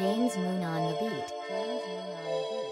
James Moon on the beat. Moon on the beat.